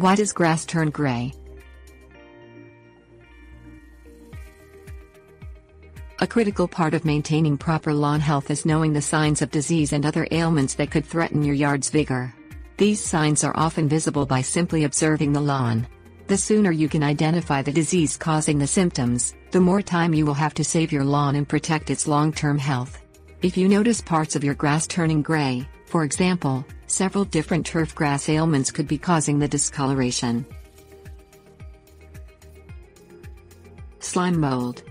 Why does grass turn gray? A critical part of maintaining proper lawn health is knowing the signs of disease and other ailments that could threaten your yard's vigor. These signs are often visible by simply observing the lawn. The sooner you can identify the disease causing the symptoms, the more time you will have to save your lawn and protect its long term health. If you notice parts of your grass turning gray, for example, several different turf grass ailments could be causing the discoloration. Slime mold.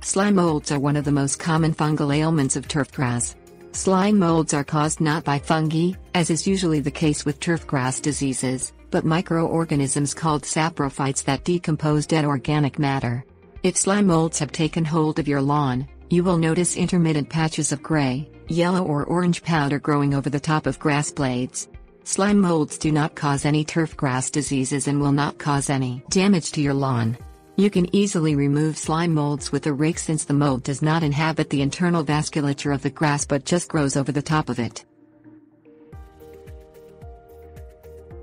Slime molds are one of the most common fungal ailments of turf grass. Slime molds are caused not by fungi, as is usually the case with turf grass diseases, but microorganisms called saprophytes that decompose dead organic matter. If slime molds have taken hold of your lawn, you will notice intermittent patches of gray, yellow or orange powder growing over the top of grass blades. Slime molds do not cause any turf grass diseases and will not cause any damage to your lawn. You can easily remove slime molds with a rake since the mold does not inhabit the internal vasculature of the grass but just grows over the top of it.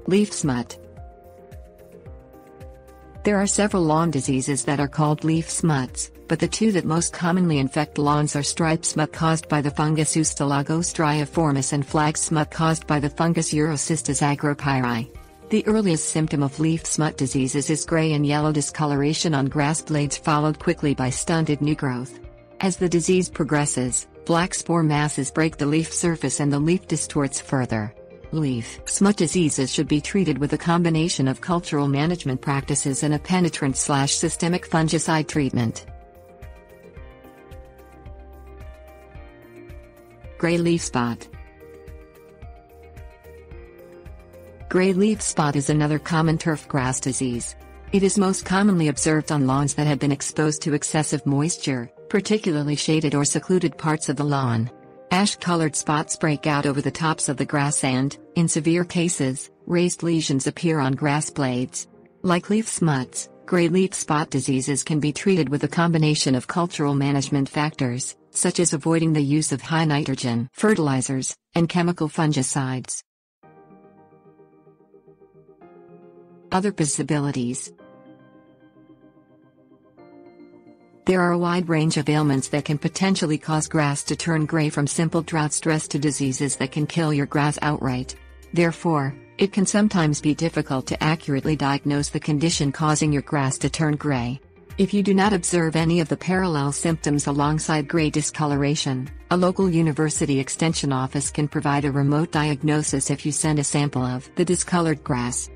Leaf smut. There are several lawn diseases that are called leaf smuts, but the two that most commonly infect lawns are stripe smut caused by the fungus Ustilago striiformis and flag smut caused by the fungus Urocystis agropyri. The earliest symptom of leaf smut diseases is gray and yellow discoloration on grass blades followed quickly by stunted new growth. As the disease progresses, black spore masses break the leaf surface and the leaf distorts further. Leaf smut diseases should be treated with a combination of cultural management practices and a penetrant slash systemic fungicide treatment. Gray leaf spot Gray leaf spot is another common turf grass disease. It is most commonly observed on lawns that have been exposed to excessive moisture, particularly shaded or secluded parts of the lawn. Ash-colored spots break out over the tops of the grass and, in severe cases, raised lesions appear on grass blades. Like leaf smuts, gray leaf spot diseases can be treated with a combination of cultural management factors, such as avoiding the use of high nitrogen fertilizers and chemical fungicides. Other possibilities There are a wide range of ailments that can potentially cause grass to turn gray from simple drought stress to diseases that can kill your grass outright. Therefore, it can sometimes be difficult to accurately diagnose the condition causing your grass to turn gray. If you do not observe any of the parallel symptoms alongside gray discoloration, a local university extension office can provide a remote diagnosis if you send a sample of the discolored grass.